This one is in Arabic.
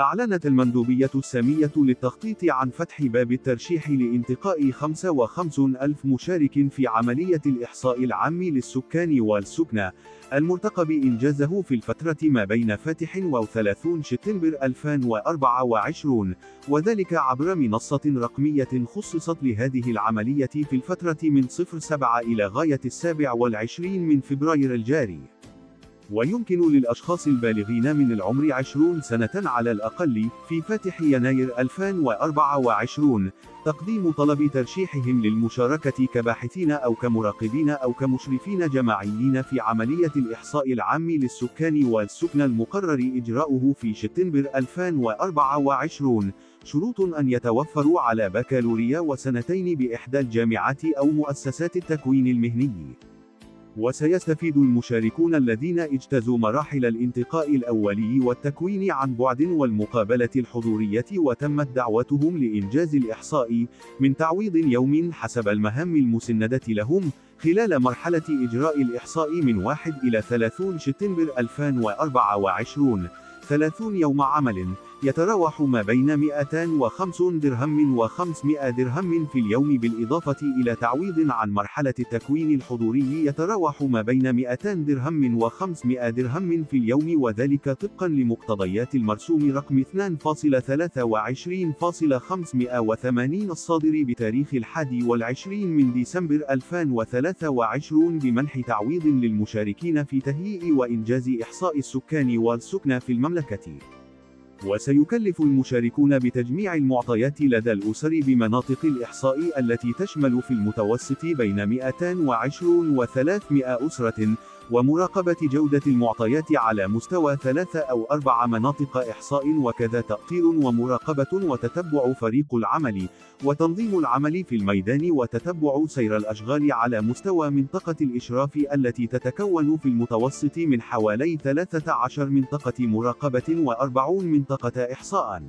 أعلنت المندوبية السامية للتخطيط عن فتح باب الترشيح لانتقاء 55 ألف مشارك في عملية الإحصاء العام للسكان والسكنى، المرتقب إنجازه في الفترة ما بين فاتح و 30 شتنبر 2024 وذلك عبر منصة رقمية خصصت لهذه العملية في الفترة من 07 إلى غاية السابع والعشرين من فبراير الجاري. ويمكن للأشخاص البالغين من العمر 20 سنة على الأقل في فاتح يناير 2024 تقديم طلب ترشيحهم للمشاركة كباحثين أو كمراقبين أو كمشرفين جماعيين في عملية الإحصاء العام للسكان والسكن المقرر إجراؤه في شتنبر 2024 شروط أن يتوفروا على بكالوريا وسنتين بإحدى الجامعات أو مؤسسات التكوين المهني. وسيستفيد المشاركون الذين اجتازوا مراحل الانتقاء الأولي والتكوين عن بعد والمقابلة الحضورية وتمت دعوتهم لإنجاز الإحصاء من تعويض يوم حسب المهام المسندة لهم خلال مرحلة إجراء الإحصاء من 1 إلى 30 شتنبر 2024 30 يوم عمل. يتراوح ما بين 205 درهم و 500 درهم في اليوم بالإضافة إلى تعويض عن مرحلة التكوين الحضوري يتراوح ما بين 200 درهم و 500 درهم في اليوم وذلك طبقا لمقتضيات المرسوم رقم 2.23.580 الصادر بتاريخ الحادي والعشرين من ديسمبر 2023 بمنح تعويض للمشاركين في تهيئ وإنجاز إحصاء السكان والسكنى في المملكة. وسيكلف المشاركون بتجميع المعطيات لدى الأسر بمناطق الإحصاء التي تشمل في المتوسط بين 220 و 300 أسرة، ومراقبة جودة المعطيات على مستوى ثلاثة أو أربع مناطق إحصاء وكذا تأطير ومراقبة وتتبع فريق العمل، وتنظيم العمل في الميدان وتتبع سير الأشغال على مستوى منطقة الإشراف التي تتكون في المتوسط من حوالي 13 منطقة مراقبة و40 منطقة إحصاء.